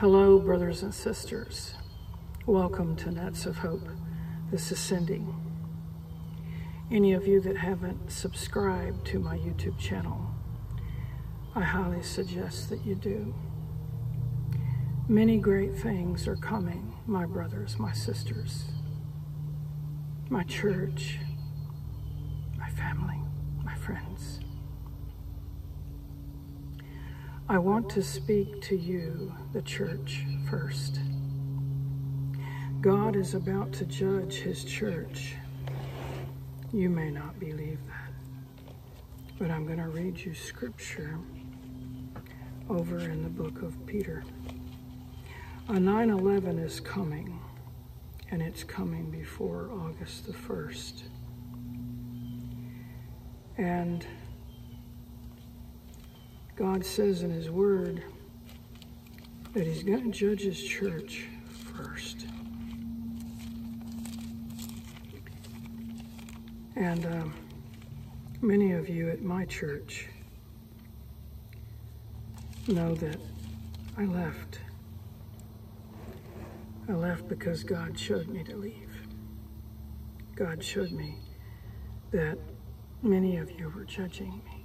Hello, brothers and sisters. Welcome to Nets of Hope. This is Cindy. Any of you that haven't subscribed to my YouTube channel, I highly suggest that you do. Many great things are coming, my brothers, my sisters, my church, my family, my friends. I want to speak to you, the church, first. God is about to judge his church. You may not believe that, but I'm going to read you scripture over in the book of Peter. A 9 11 is coming, and it's coming before August the 1st. And God says in His Word that He's going to judge His church first. And um, many of you at my church know that I left. I left because God showed me to leave. God showed me that many of you were judging me.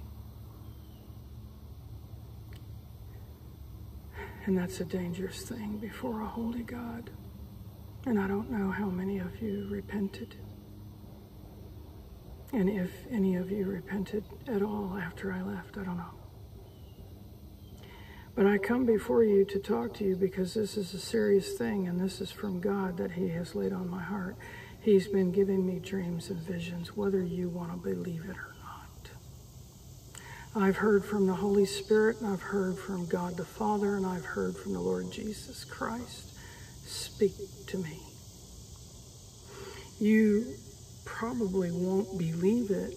And that's a dangerous thing before a holy God. And I don't know how many of you repented. And if any of you repented at all after I left, I don't know. But I come before you to talk to you because this is a serious thing and this is from God that He has laid on my heart. He's been giving me dreams and visions, whether you want to believe it or I've heard from the Holy Spirit, and I've heard from God the Father, and I've heard from the Lord Jesus Christ. Speak to me. You probably won't believe it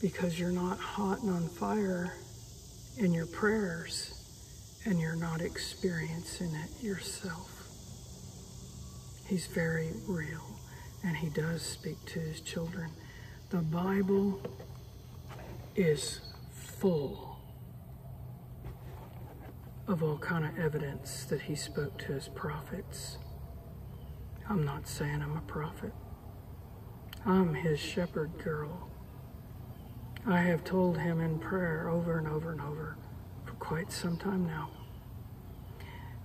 because you're not hot and on fire in your prayers and you're not experiencing it yourself. He's very real and he does speak to his children. The Bible is full of all kind of evidence that he spoke to his prophets. I'm not saying I'm a prophet. I'm his shepherd girl. I have told him in prayer over and over and over for quite some time now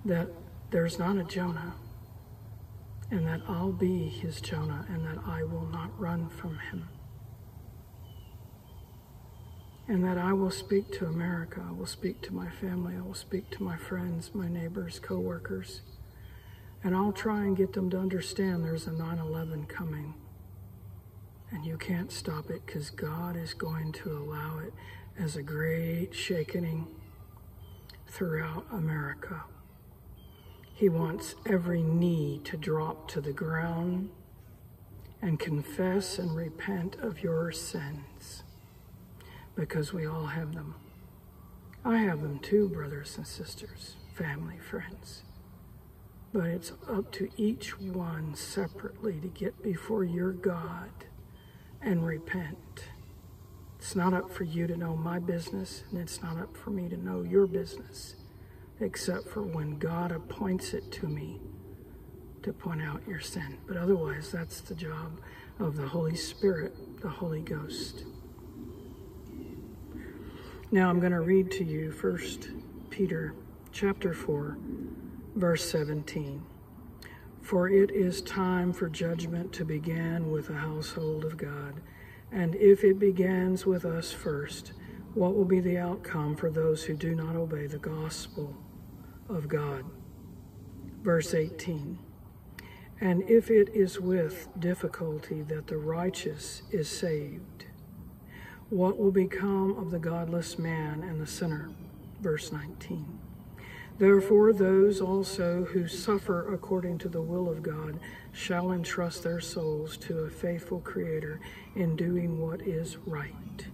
that there's not a Jonah and that I'll be his Jonah and that I will not run from him and that I will speak to America. I will speak to my family. I will speak to my friends, my neighbors, coworkers. And I'll try and get them to understand there's a 9 11 coming. And you can't stop it because God is going to allow it as a great shaking throughout America. He wants every knee to drop to the ground and confess and repent of your sins because we all have them. I have them too, brothers and sisters, family, friends. But it's up to each one separately to get before your God and repent. It's not up for you to know my business, and it's not up for me to know your business, except for when God appoints it to me to point out your sin. But otherwise, that's the job of the Holy Spirit, the Holy Ghost. Now I'm going to read to you First Peter chapter 4 verse 17. For it is time for judgment to begin with the household of God. And if it begins with us first, what will be the outcome for those who do not obey the gospel of God? Verse 18. And if it is with difficulty that the righteous is saved, what will become of the godless man and the sinner? Verse 19. Therefore, those also who suffer according to the will of God shall entrust their souls to a faithful Creator in doing what is right.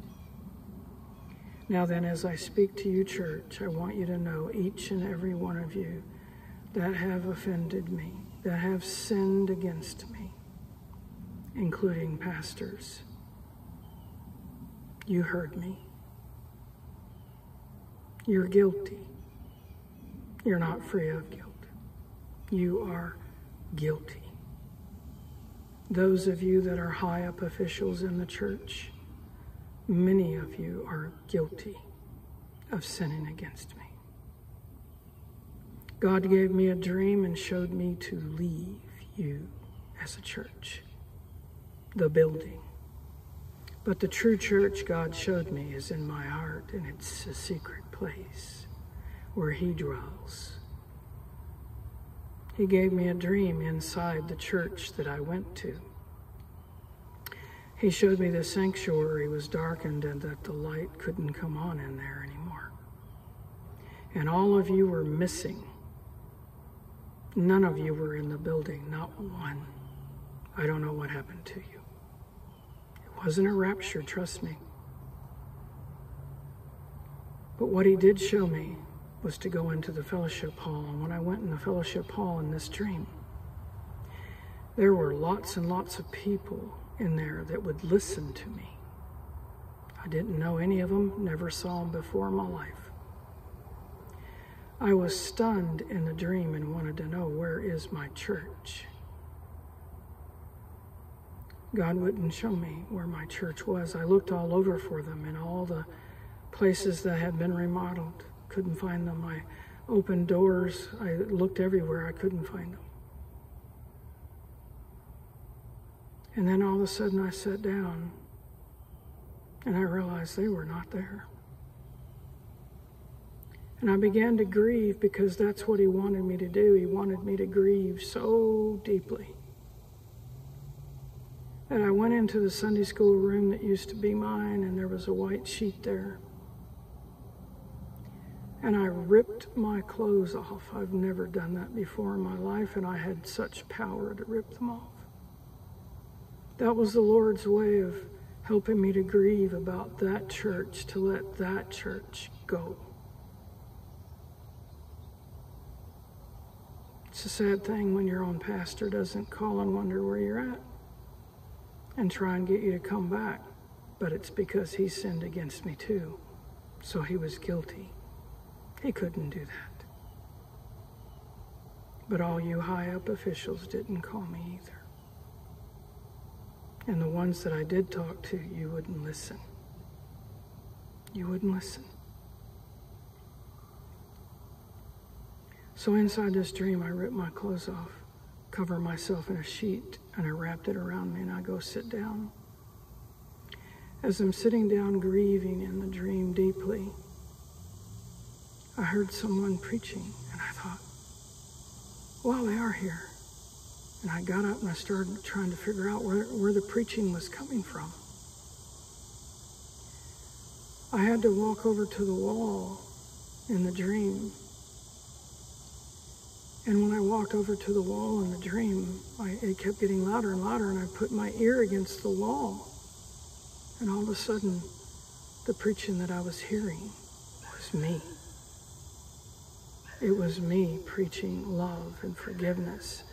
Now, then, as I speak to you, church, I want you to know, each and every one of you that have offended me, that have sinned against me, including pastors you heard me. You're guilty. You're not free of guilt. You are guilty. Those of you that are high up officials in the church, many of you are guilty of sinning against me. God gave me a dream and showed me to leave you as a church, the building. But the true church God showed me is in my heart, and it's a secret place where He dwells. He gave me a dream inside the church that I went to. He showed me the sanctuary was darkened and that the light couldn't come on in there anymore. And all of you were missing None of you were in the building, not one. I don't know what happened to you. Wasn't a rapture, trust me. But what he did show me was to go into the fellowship hall. And when I went in the fellowship hall in this dream, there were lots and lots of people in there that would listen to me. I didn't know any of them, never saw them before in my life. I was stunned in the dream and wanted to know where is my church. God wouldn't show me where my church was. I looked all over for them in all the places that had been remodeled. Couldn't find them. I opened doors. I looked everywhere. I couldn't find them. And then all of a sudden I sat down and I realized they were not there. And I began to grieve because that's what he wanted me to do. He wanted me to grieve so deeply. And I went into the Sunday school room that used to be mine, and there was a white sheet there. And I ripped my clothes off. I've never done that before in my life, and I had such power to rip them off. That was the Lord's way of helping me to grieve about that church, to let that church go. It's a sad thing when your own pastor doesn't call and wonder where you're at and try and get you to come back. But it's because he sinned against me too. So he was guilty. He couldn't do that. But all you high up officials didn't call me either. And the ones that I did talk to, you wouldn't listen. You wouldn't listen. So inside this dream, I ripped my clothes off, cover myself in a sheet, and I wrapped it around me, and I go sit down. As I'm sitting down grieving in the dream deeply, I heard someone preaching, and I thought, well, they are here. And I got up and I started trying to figure out where, where the preaching was coming from. I had to walk over to the wall in the dream and when I walked over to the wall in the dream, I, it kept getting louder and louder, and I put my ear against the wall. And all of a sudden, the preaching that I was hearing was me. It was me preaching love and forgiveness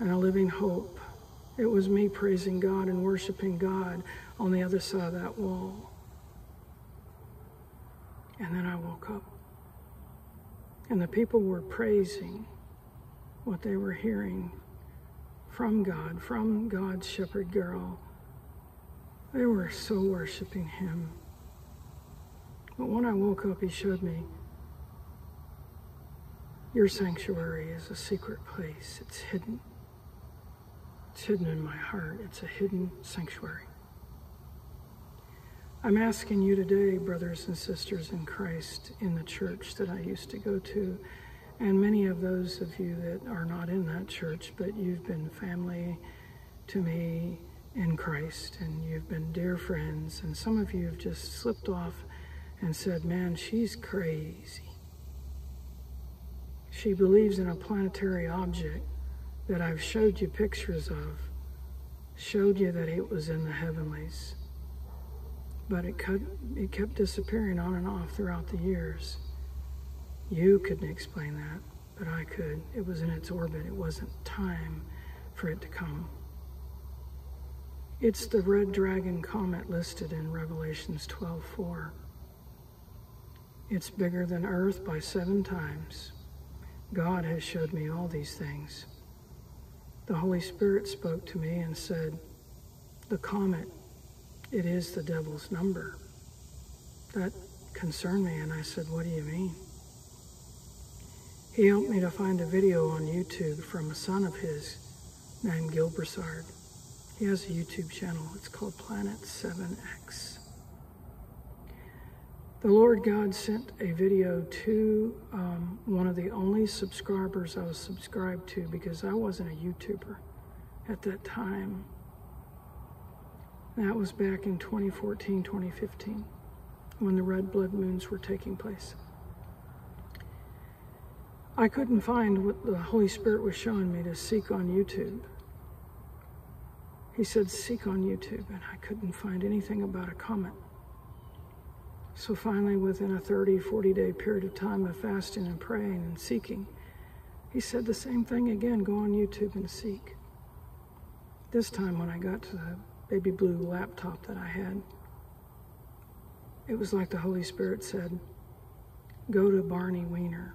and a living hope. It was me praising God and worshiping God on the other side of that wall. And then I woke up. And the people were praising what they were hearing from God, from God's shepherd girl. They were so worshiping Him. But when I woke up, He showed me your sanctuary is a secret place. It's hidden. It's hidden in my heart. It's a hidden sanctuary. I'm asking you today, brothers and sisters in Christ, in the church that I used to go to, and many of those of you that are not in that church, but you've been family to me in Christ, and you've been dear friends, and some of you have just slipped off and said, Man, she's crazy. She believes in a planetary object that I've showed you pictures of, showed you that it was in the heavenlies. But it, cut, it kept disappearing on and off throughout the years. You couldn't explain that, but I could. It was in its orbit. It wasn't time for it to come. It's the red dragon comet listed in Revelations 12:4. It's bigger than Earth by seven times. God has showed me all these things. The Holy Spirit spoke to me and said, The comet, it is the devil's number. That concerned me, and I said, What do you mean? He helped me to find a video on YouTube from a son of his named Gil Broussard. He has a YouTube channel. It's called Planet 7X. The Lord God sent a video to um, one of the only subscribers I was subscribed to because I wasn't a YouTuber at that time. That was back in 2014, 2015, when the red blood moons were taking place. I couldn't find what the Holy Spirit was showing me to seek on YouTube. He said, Seek on YouTube, and I couldn't find anything about a comet. So finally, within a 30, 40 day period of time of fasting and praying and seeking, he said the same thing again go on YouTube and seek. This time, when I got to the baby blue laptop that I had, it was like the Holy Spirit said, Go to Barney Weiner,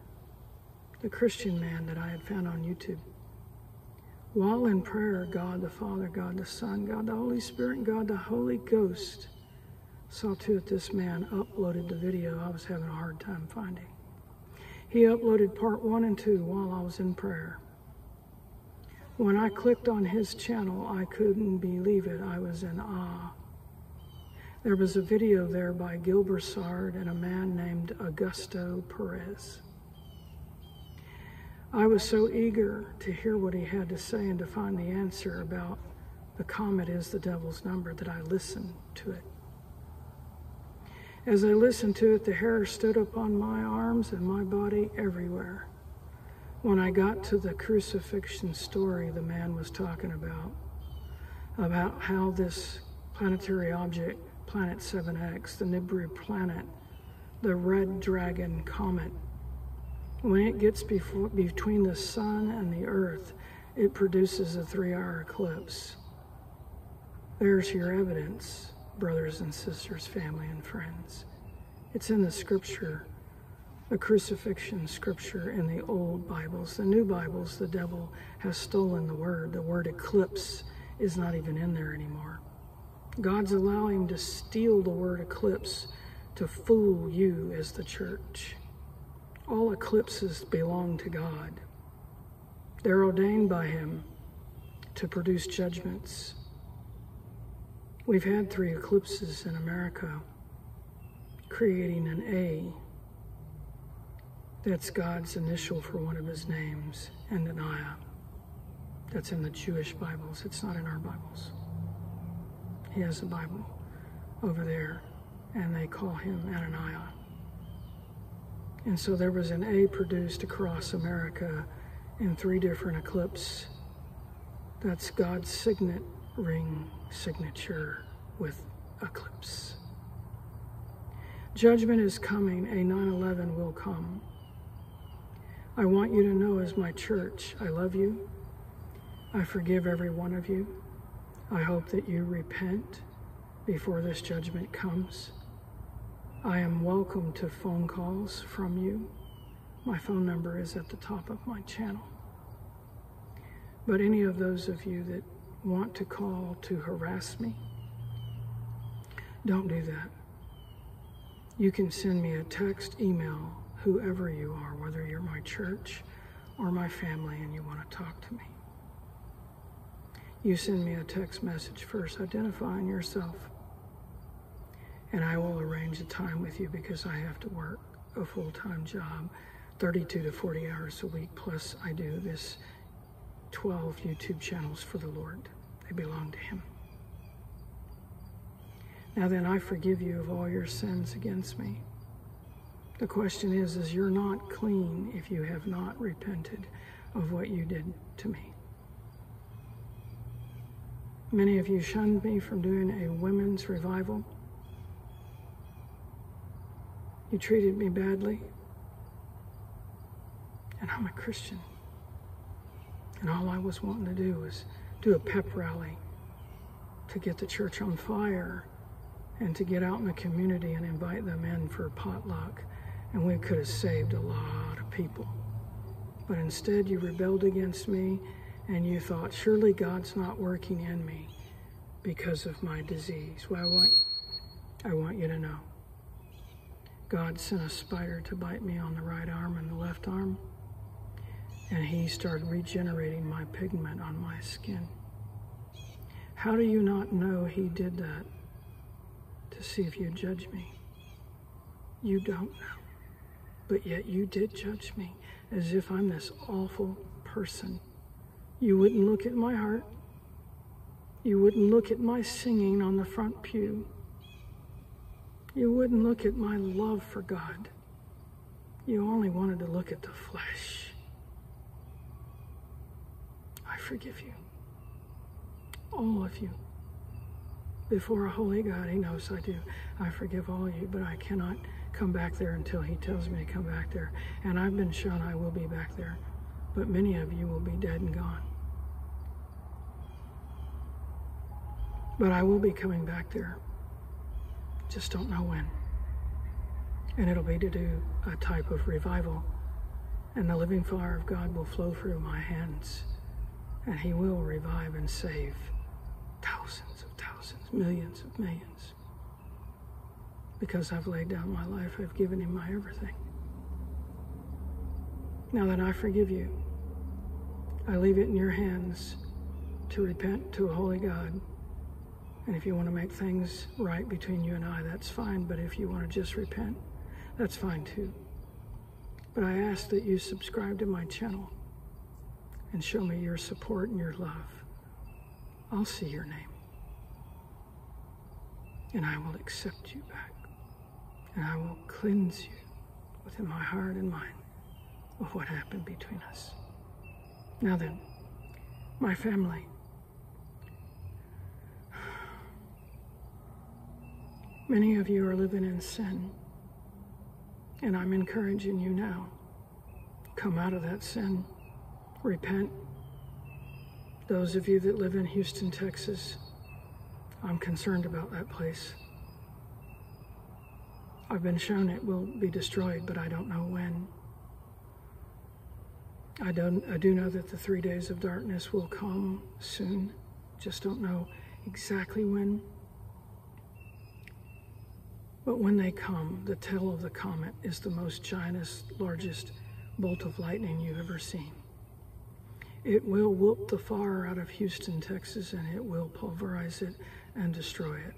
the Christian man that I had found on YouTube. While in prayer, God the Father, God the Son, God the Holy Spirit, and God the Holy Ghost saw to it this man uploaded the video I was having a hard time finding. He uploaded part one and two while I was in prayer. When I clicked on his channel, I couldn't believe it. I was in awe. There was a video there by Gil Broussard and a man named Augusto Perez. I was so eager to hear what he had to say and to find the answer about the comet is the devil's number that I listened to it. As I listened to it, the hair stood up on my arms and my body everywhere. When I got to the crucifixion story the man was talking about, about how this planetary object, Planet 7X, the Nibiru planet, the red dragon comet, when it gets before, between the sun and the earth, it produces a three hour eclipse. There's your evidence brothers and sisters, family and friends. It's in the scripture, the crucifixion scripture in the old Bibles. The new Bibles, the devil has stolen the word. The word eclipse is not even in there anymore. God's allowing to steal the word eclipse to fool you as the church. All eclipses belong to God. They're ordained by Him to produce judgments We've had three eclipses in America, creating an A. That's God's initial for one of his names, and an Ananiah. That's in the Jewish Bibles. It's not in our Bibles. He has a Bible over there, and they call him Ananiah. And so there was an A produced across America in three different eclipses. That's God's signet ring signature with eclipse. Judgment is coming, a 9 11 will come. I want you to know, as my church, I love you. I forgive every one of you. I hope that you repent before this judgment comes. I am welcome to phone calls from you. My phone number is at the top of my channel. But any of those of you that want to call to harass me, don't do that. You can send me a text, email, whoever you are, whether you're my church or my family and you want to talk to me. You send me a text message first identifying yourself, and I will arrange a time with you because I have to work a full time job, 32 to 40 hours a week, plus I do this 12 YouTube channels for the Lord. They belong to Him. Now then, I forgive you of all your sins against me. The question is, is you're not clean if you have not repented of what you did to me. Many of you shunned me from doing a women's revival. You treated me badly. And I'm a Christian. And all I was wanting to do was do a pep rally to get the church on fire and to get out in the community and invite them in for potluck. And we could have saved a lot of people. But instead, you rebelled against me and you thought, surely God's not working in me because of my disease. Well, I want, I want you to know. God sent a spider to bite me on the right arm and the left arm, and he started regenerating my pigment on my skin. How do you not know he did that to see if you judge me? You don't know. But yet you did judge me as if I'm this awful person. You wouldn't look at my heart. You wouldn't look at my singing on the front pew. You wouldn't look at my love for God. You only wanted to look at the flesh. I forgive you. All of you. Before a holy God, He knows I do. I forgive all you, but I cannot come back there until He tells me to come back there. And I've been shown I will be back there, but many of you will be dead and gone. But I will be coming back there. Just don't know when. And it'll be to do a type of revival. And the living fire of God will flow through my hands. And He will revive and save thousands of thousands, millions of millions. Because I've laid down my life, I've given Him my everything. Now that I forgive you, I leave it in your hands to repent to a holy God and if you want to make things right between you and I, that's fine. But if you want to just repent, that's fine too. But I ask that you subscribe to my channel and show me your support and your love. I'll see your name. And I will accept you back. And I will cleanse you within my heart and mind of what happened between us. Now then, my family Many of you are living in sin. And I'm encouraging you now. Come out of that sin. Repent. Those of you that live in Houston, Texas, I'm concerned about that place. I've been shown it will be destroyed, but I don't know when. I, don't, I do know that the three days of darkness will come soon. Just don't know exactly when. But when they come, the tail of the comet is the most giantest, largest bolt of lightning you've ever seen. It will whoop the fire out of Houston, Texas, and it will pulverize it and destroy it.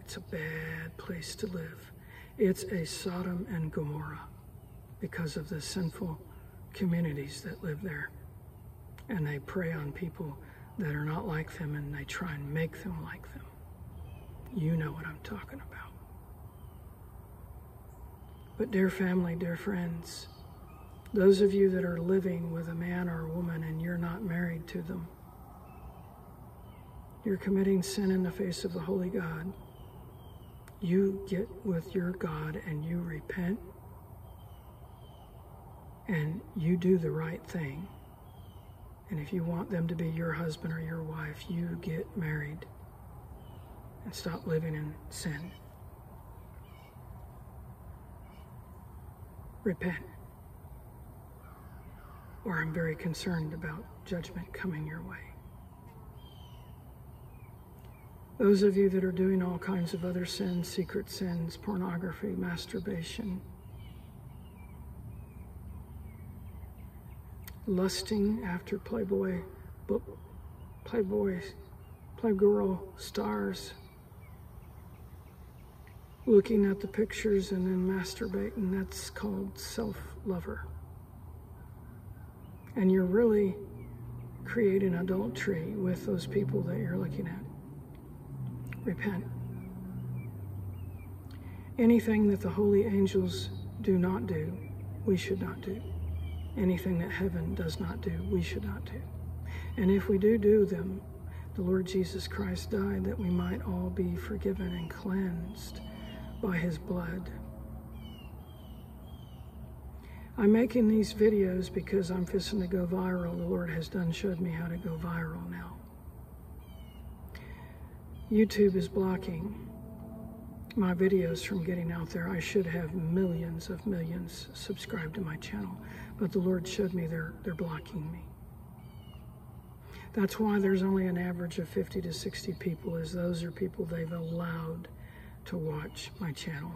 It's a bad place to live. It's a Sodom and Gomorrah because of the sinful communities that live there. And they prey on people that are not like them and they try and make them like them. You know what I'm talking about. But, dear family, dear friends, those of you that are living with a man or a woman and you're not married to them, you're committing sin in the face of the Holy God. You get with your God and you repent and you do the right thing. And if you want them to be your husband or your wife, you get married and stop living in sin. Repent. Or I'm very concerned about judgment coming your way. Those of you that are doing all kinds of other sins, secret sins, pornography, masturbation, lusting after Playboy book, Playboy, Playgirl stars, looking at the pictures and then masturbating. That's called self lover. And you're really creating adultery with those people that you're looking at. Repent. Anything that the holy angels do not do, we should not do. Anything that heaven does not do, we should not do. And if we do do them, the Lord Jesus Christ died that we might all be forgiven and cleansed by his blood. I'm making these videos because I'm fixing to go viral. The Lord has done showed me how to go viral now. YouTube is blocking my videos from getting out there. I should have millions of millions subscribed to my channel, but the Lord showed me they're, they're blocking me. That's why there's only an average of 50 to 60 people, is those are people they've allowed to watch my channel.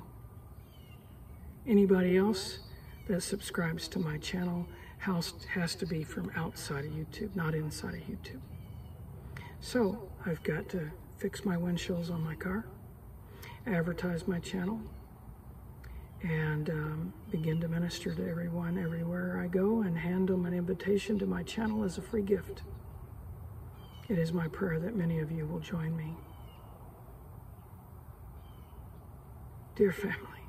Anybody else that subscribes to my channel has, has to be from outside of YouTube, not inside of YouTube. So I've got to fix my windshields on my car, advertise my channel, and um, begin to minister to everyone everywhere I go and hand them an invitation to my channel as a free gift. It is my prayer that many of you will join me. Dear family,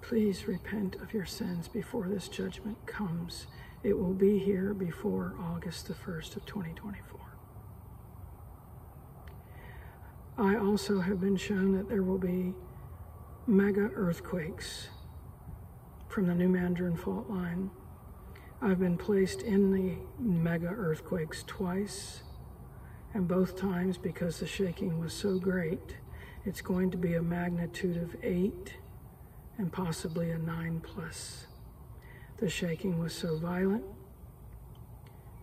please repent of your sins before this judgment comes. It will be here before August the 1st of 2024. I also have been shown that there will be mega earthquakes from the New Madrid Fault Line. I've been placed in the mega earthquakes twice and both times, because the shaking was so great, it's going to be a magnitude of eight and possibly a nine plus. The shaking was so violent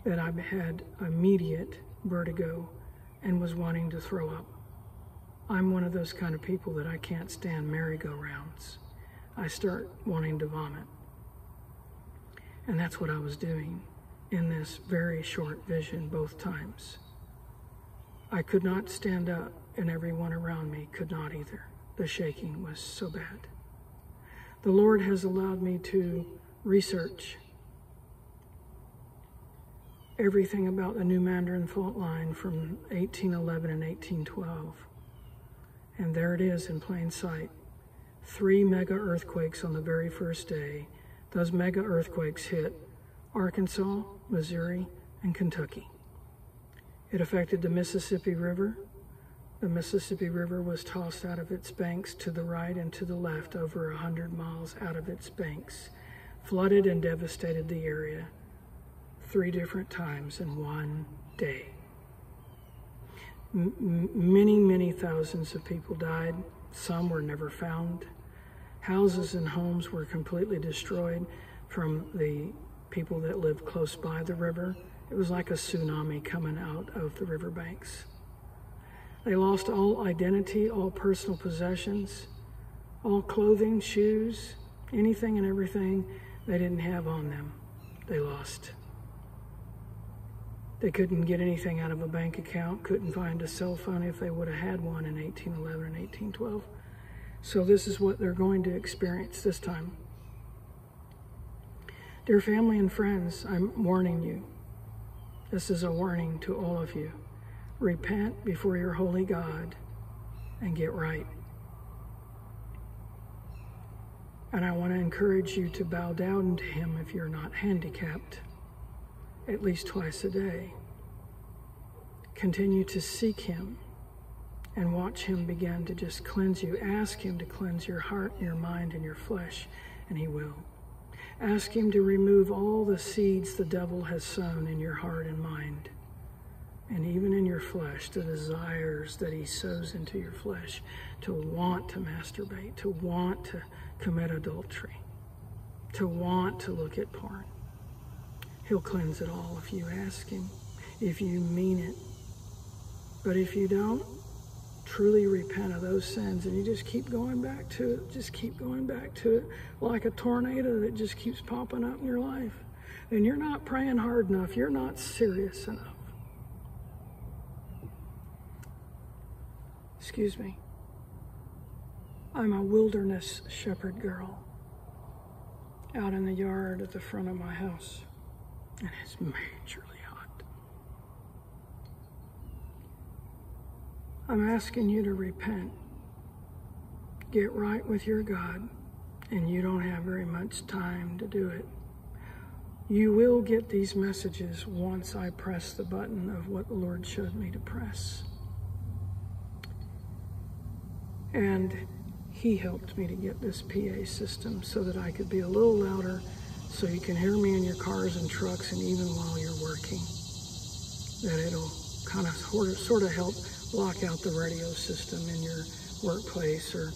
that I had immediate vertigo and was wanting to throw up. I'm one of those kind of people that I can't stand merry-go-rounds. I start wanting to vomit. And that's what I was doing in this very short vision both times. I could not stand up, and everyone around me could not either. The shaking was so bad. The Lord has allowed me to research everything about the New Madrid Fault Line from 1811 and 1812. And there it is in plain sight. Three mega earthquakes on the very first day. Those mega earthquakes hit Arkansas, Missouri, and Kentucky. It affected the Mississippi River. The Mississippi River was tossed out of its banks to the right and to the left over a hundred miles out of its banks, flooded and devastated the area three different times in one day. M many, many thousands of people died. Some were never found. Houses and homes were completely destroyed from the people that lived close by the river. It was like a tsunami coming out of the riverbanks. They lost all identity, all personal possessions, all clothing, shoes, anything and everything they didn't have on them. They lost. They couldn't get anything out of a bank account, couldn't find a cell phone if they would have had one in 1811 and 1812. So this is what they're going to experience this time. Dear family and friends, I'm warning you. This is a warning to all of you. Repent before your holy God and get right. And I want to encourage you to bow down to him if you're not handicapped, at least twice a day. Continue to seek him and watch him begin to just cleanse you. Ask him to cleanse your heart, your mind, and your flesh, and he will. Ask Him to remove all the seeds the devil has sown in your heart and mind, and even in your flesh, the desires that He sows into your flesh to want to masturbate, to want to commit adultery, to want to look at porn. He'll cleanse it all if you ask Him, if you mean it. But if you don't, truly repent of those sins and you just keep going back to it, just keep going back to it like a tornado that just keeps popping up in your life, then you're not praying hard enough. You're not serious enough. Excuse me. I'm a wilderness shepherd girl out in the yard at the front of my house, and it's majorly hot. I'm asking you to repent. Get right with your God, and you don't have very much time to do it. You will get these messages once I press the button of what the Lord showed me to press. And He helped me to get this PA system so that I could be a little louder so you can hear me in your cars and trucks and even while you're working. That it'll kind of sort of, help block out the radio system in your workplace or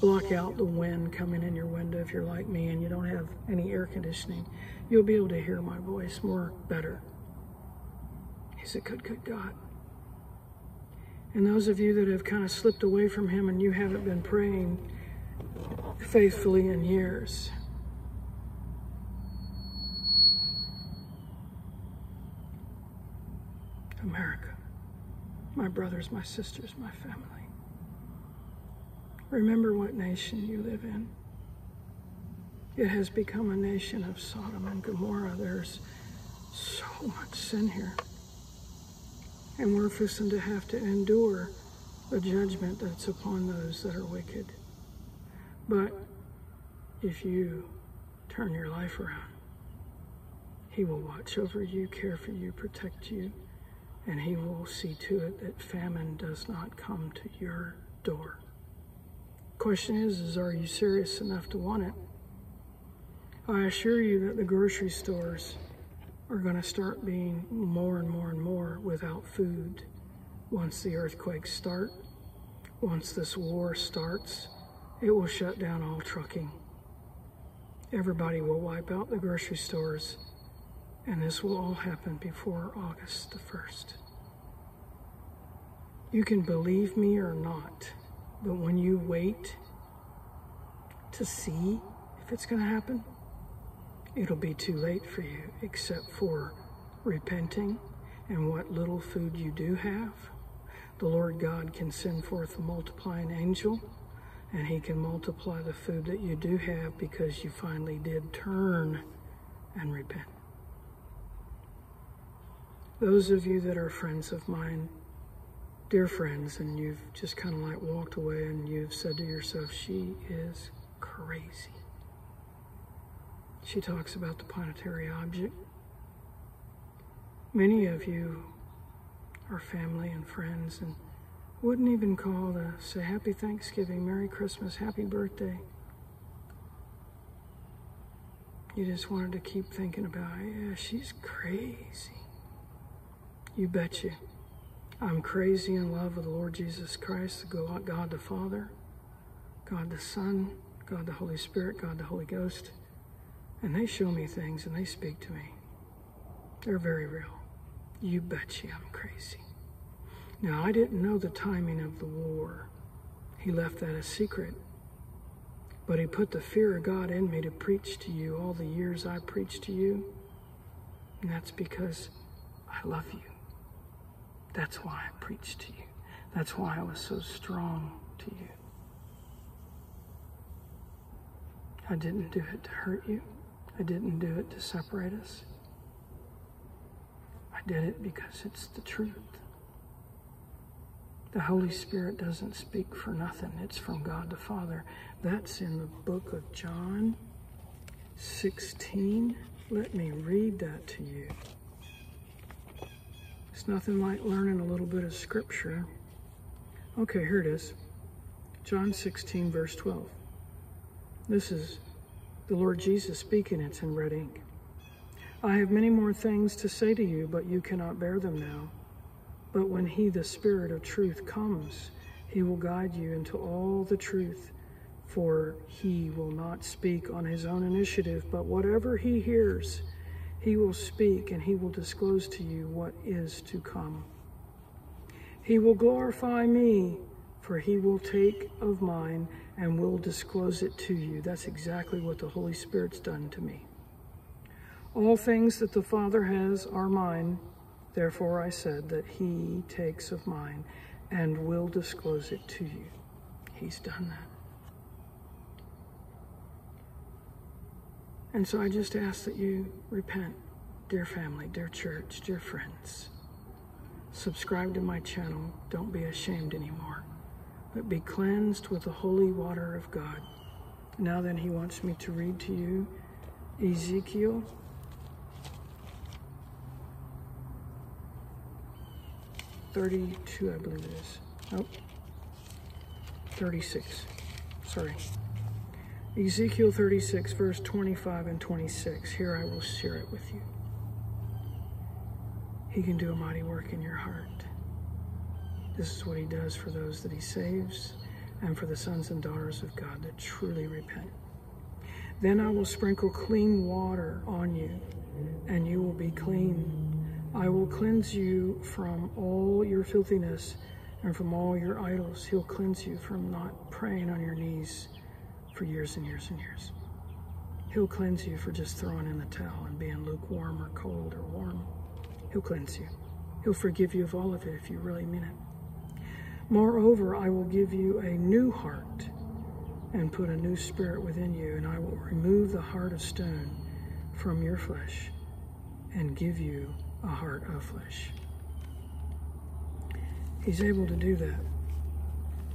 block out the wind coming in your window if you're like me and you don't have any air conditioning. You'll be able to hear my voice more better. He's a good, good God. And those of you that have kind of slipped away from Him and you haven't been praying faithfully in years, America, my brothers, my sisters, my family. Remember what nation you live in. It has become a nation of Sodom and Gomorrah. There's so much sin here. And we're fixing to have to endure the judgment that's upon those that are wicked. But if you turn your life around, He will watch over you, care for you, protect you, and He will see to it that famine does not come to your door. Question is, is are you serious enough to want it? I assure you that the grocery stores are going to start being more and more and more without food once the earthquakes start. Once this war starts, it will shut down all trucking. Everybody will wipe out the grocery stores, and this will all happen before August the 1st. You can believe me or not, but when you wait to see if it's going to happen, it'll be too late for you, except for repenting and what little food you do have. The Lord God can send forth a multiplying angel, and He can multiply the food that you do have because you finally did turn and repent. Those of you that are friends of mine, dear friends, and you've just kind of like walked away and you've said to yourself, she is crazy. She talks about the planetary object. Many of you are family and friends and wouldn't even call to say Happy Thanksgiving, Merry Christmas, Happy Birthday. You just wanted to keep thinking about, yeah, she's crazy. You betcha. I'm crazy in love with the Lord Jesus Christ, God the Father, God the Son, God the Holy Spirit, God the Holy Ghost. And they show me things and they speak to me. They're very real. You betcha I'm crazy. Now, I didn't know the timing of the war. He left that a secret. But he put the fear of God in me to preach to you all the years I preached to you. And that's because I love you. That's why I preached to you. That's why I was so strong to you. I didn't do it to hurt you. I didn't do it to separate us. I did it because it's the truth. The Holy Spirit doesn't speak for nothing. It's from God the Father. That's in the book of John 16. Let me read that to you. It's nothing like learning a little bit of scripture. Okay, here it is. John 16, verse 12. This is the Lord Jesus speaking, it's in red ink. I have many more things to say to you, but you cannot bear them now. But when He, the Spirit of truth, comes, He will guide you into all the truth. For He will not speak on His own initiative, but whatever He hears, he will speak and he will disclose to you what is to come. He will glorify me, for he will take of mine and will disclose it to you. That's exactly what the Holy Spirit's done to me. All things that the Father has are mine. Therefore I said that he takes of mine and will disclose it to you. He's done that. And so I just ask that you repent, dear family, dear church, dear friends. Subscribe to my channel. Don't be ashamed anymore, but be cleansed with the holy water of God. Now then, he wants me to read to you Ezekiel Thirty-two, I believe it is. Nope. Thirty-six. Sorry. Ezekiel 36, verse 25 and 26. Here I will share it with you. He can do a mighty work in your heart. This is what he does for those that he saves. and for the sons and daughters of God that truly repent. Then I will sprinkle clean water on you, and you will be clean. I will cleanse you from all your filthiness and from all your idols. He'll cleanse you from not praying on your knees for years and years and years. He'll cleanse you for just throwing in the towel and being lukewarm or cold or warm. He'll cleanse you. He'll forgive you of all of it if you really mean it. Moreover, I will give you a new heart and put a new spirit within you, and I will remove the heart of stone from your flesh and give you a heart of flesh. He's able to do that.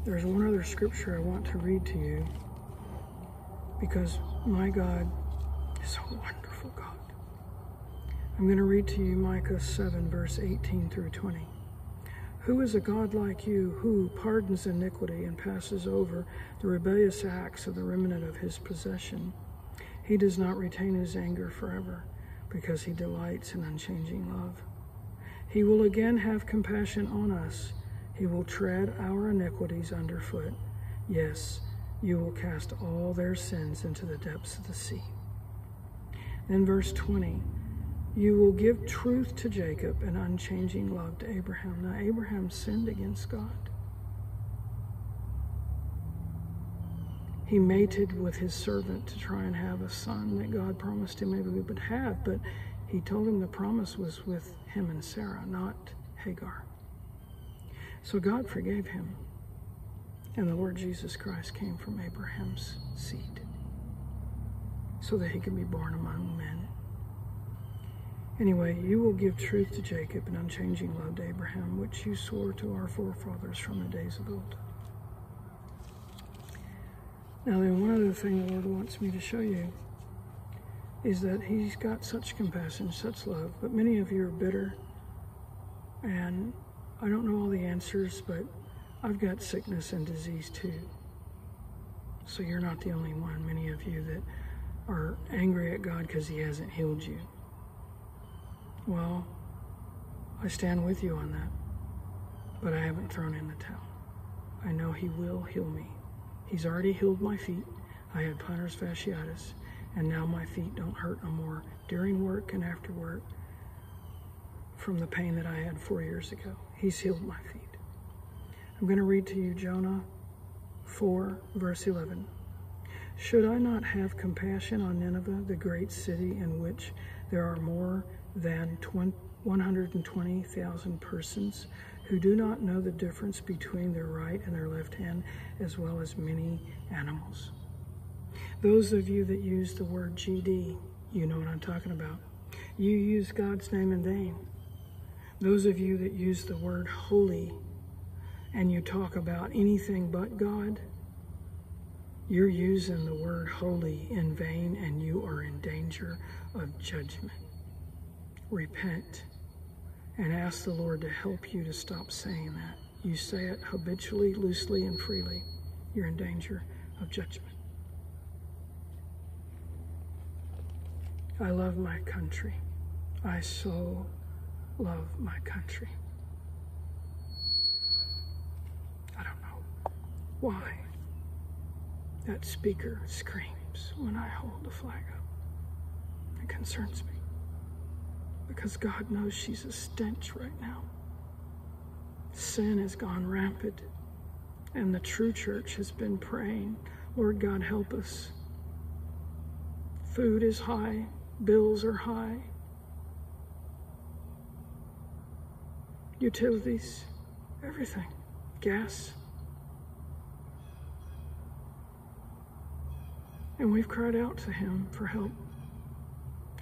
There's one other scripture I want to read to you because my God is a wonderful God. I'm going to read to you Micah 7, verse 18 through 20. Who is a God like you who pardons iniquity and passes over the rebellious acts of the remnant of his possession? He does not retain his anger forever because he delights in unchanging love. He will again have compassion on us. He will tread our iniquities underfoot. Yes, you will cast all their sins into the depths of the sea. Then, verse 20 you will give truth to Jacob and unchanging love to Abraham. Now, Abraham sinned against God. He mated with his servant to try and have a son that God promised him maybe we would have, but he told him the promise was with him and Sarah, not Hagar. So God forgave him. And the Lord Jesus Christ came from Abraham's seed so that he could be born among men. Anyway, you will give truth to Jacob and unchanging love to Abraham, which you swore to our forefathers from the days of old. Now, then, one other thing the Lord wants me to show you is that He's got such compassion, such love, but many of you are bitter, and I don't know all the answers, but I've got sickness and disease too. So you're not the only one, many of you that are angry at God because He hasn't healed you. Well, I stand with you on that, but I haven't thrown in the towel. I know He will heal me. He's already healed my feet. I had plantar fasciitis, and now my feet don't hurt no more during work and after work from the pain that I had four years ago. He's healed my feet. I'm going to read to you Jonah 4, verse 11. Should I not have compassion on Nineveh, the great city in which there are more than 120,000 persons who do not know the difference between their right and their left hand, as well as many animals? Those of you that use the word GD, you know what I'm talking about. You use God's name in vain. Those of you that use the word holy, and you talk about anything but God, you're using the word holy in vain and you are in danger of judgment. Repent and ask the Lord to help you to stop saying that. You say it habitually, loosely, and freely. You're in danger of judgment. I love my country. I so love my country. I don't know why that speaker screams when I hold the flag up. It concerns me because God knows she's a stench right now. Sin has gone rampant, and the true church has been praying, Lord God, help us. Food is high, bills are high, utilities, everything, gas. And we've cried out to him for help.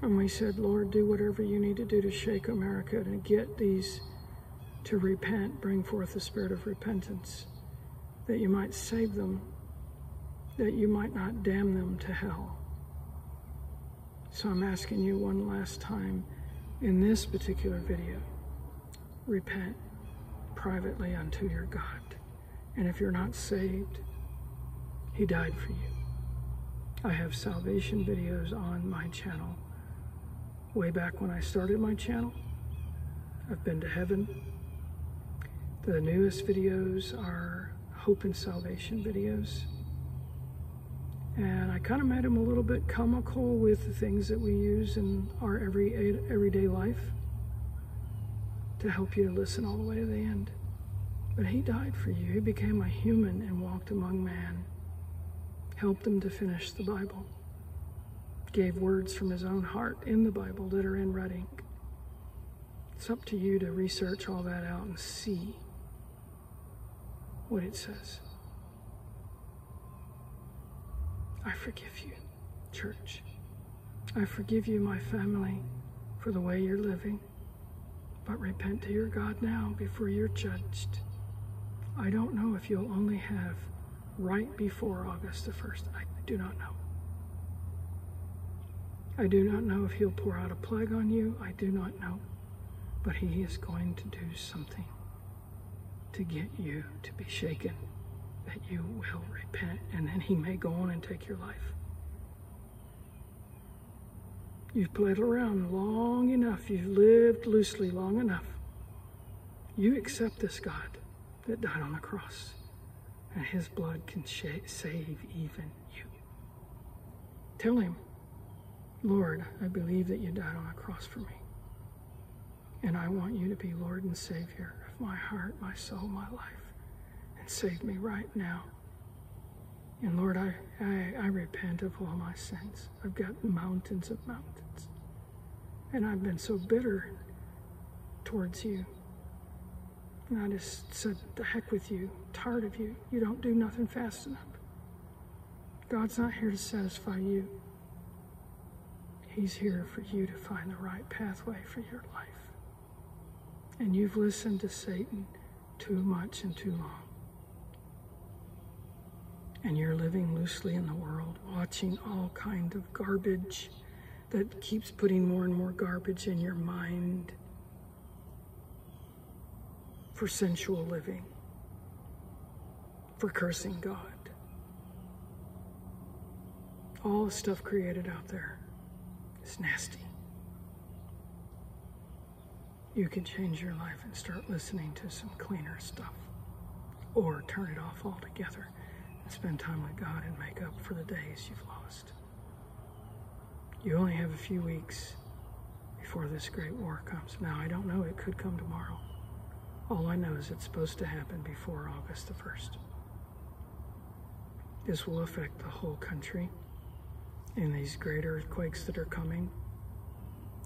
And we said, Lord, do whatever you need to do to shake America and get these to repent, bring forth the spirit of repentance, that you might save them, that you might not damn them to hell. So I'm asking you one last time in this particular video repent privately unto your God. And if you're not saved, He died for you. I have salvation videos on my channel. Way back when I started my channel, I've been to heaven. The newest videos are hope and salvation videos. And I kind of made them a little bit comical with the things that we use in our every everyday life to help you to listen all the way to the end. But he died for you. He became a human and walked among man, helped him to finish the Bible, gave words from his own heart in the Bible that are in red ink. It's up to you to research all that out and see what it says. I forgive you, church. I forgive you, my family, for the way you're living. But repent to your God now before you're judged. I don't know if you'll only have right before August the 1st. I do not know. I do not know if he'll pour out a plague on you. I do not know. But he is going to do something to get you to be shaken that you will repent, and then he may go on and take your life. You've played around long enough, you've lived loosely long enough. You accept this God that died on the cross, and his blood can save even you. Tell him, Lord, I believe that you died on the cross for me. And I want you to be Lord and Savior of my heart, my soul, my life. And save me right now. And Lord, I, I, I repent of all my sins. I've got mountains of mountains. And I've been so bitter towards you. And I just said, the heck with you, tired of you. You don't do nothing fast enough. God's not here to satisfy you. He's here for you to find the right pathway for your life. And you've listened to Satan too much and too long and you're living loosely in the world, watching all kind of garbage that keeps putting more and more garbage in your mind for sensual living, for cursing God. All the stuff created out there is nasty. You can change your life and start listening to some cleaner stuff or turn it off altogether and spend time with God and make up for the days you've lost. You only have a few weeks before this great war comes. Now, I don't know, it could come tomorrow. All I know is it's supposed to happen before August the 1st. This will affect the whole country in these great earthquakes that are coming.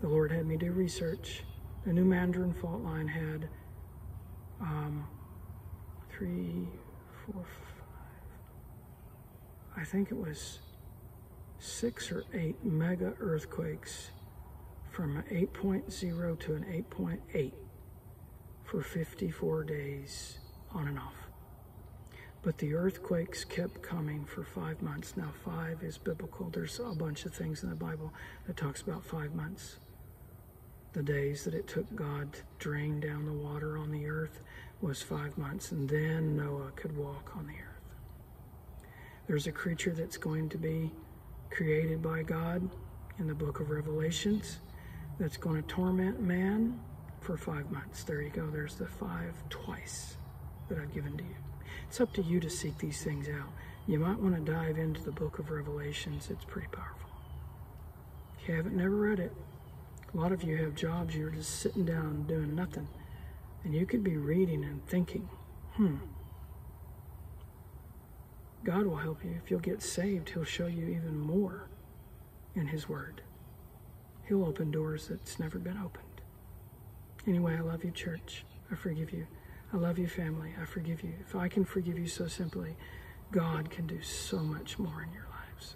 The Lord had me do research. The New Madrid fault line had um, three, four, I think it was six or eight mega earthquakes from an 8.0 to an 8.8 for 54 days on and off. But the earthquakes kept coming for five months. Now, five is biblical. There's a bunch of things in the Bible that talks about five months. The days that it took God to drain down the water on the earth was five months, and then Noah could walk on the earth. There's a creature that's going to be created by God in the book of Revelations that's going to torment man for five months. There you go. There's the five twice that I've given to you. It's up to you to seek these things out. You might want to dive into the book of Revelations. It's pretty powerful. If you haven't never read it, a lot of you have jobs you're just sitting down doing nothing. And you could be reading and thinking, hmm, God will help you. If you'll get saved, He'll show you even more in His Word. He'll open doors that's never been opened. Anyway, I love you, church. I forgive you. I love you, family. I forgive you. If I can forgive you so simply, God can do so much more in your lives.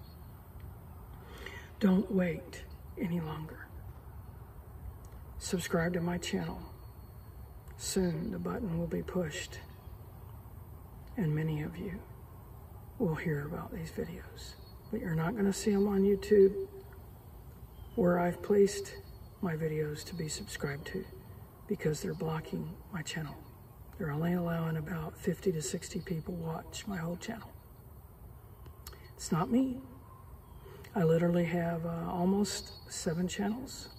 Don't wait any longer. Subscribe to my channel. Soon the button will be pushed, and many of you will hear about these videos. But you're not going to see them on YouTube where I've placed my videos to be subscribed to because they're blocking my channel. They're only allowing about 50 to 60 people watch my whole channel. It's not me. I literally have uh, almost seven channels.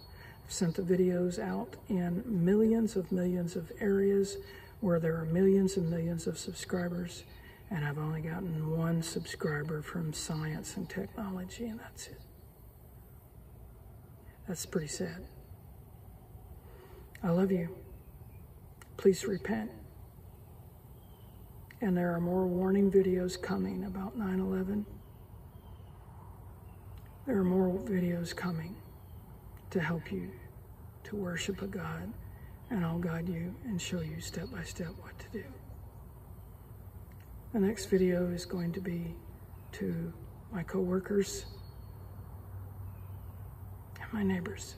I've sent the videos out in millions of millions of areas where there are millions and millions of subscribers And I've only gotten one subscriber from science and technology, and that's it. That's pretty sad. I love you. Please repent. And there are more warning videos coming about 9 11. There are more videos coming to help you to worship a God, and I'll guide you and show you step by step what to do. The next video is going to be to my coworkers and my neighbors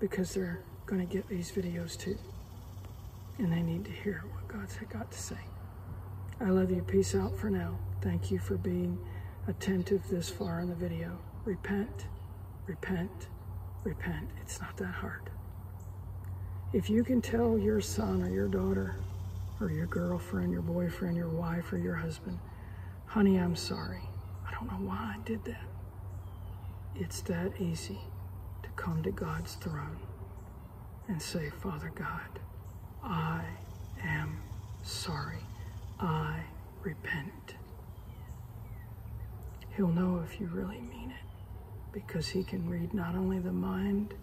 because they're going to get these videos too. And they need to hear God's got to say. I love you. Peace out for now. Thank you for being attentive this far in the video. Repent, repent, repent. It's not that hard. If you can tell your son or your daughter or your girlfriend, your boyfriend, your wife, or your husband, honey, I'm sorry. I don't know why I did that. It's that easy to come to God's throne and say, Father God, I am sorry. I repent. He'll know if you really mean it because he can read not only the mind,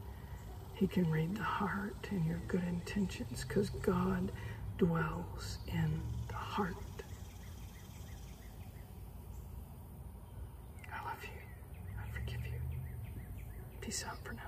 he can read the heart and your good intentions because God dwells in the heart. I love you. I forgive you. Peace out for now.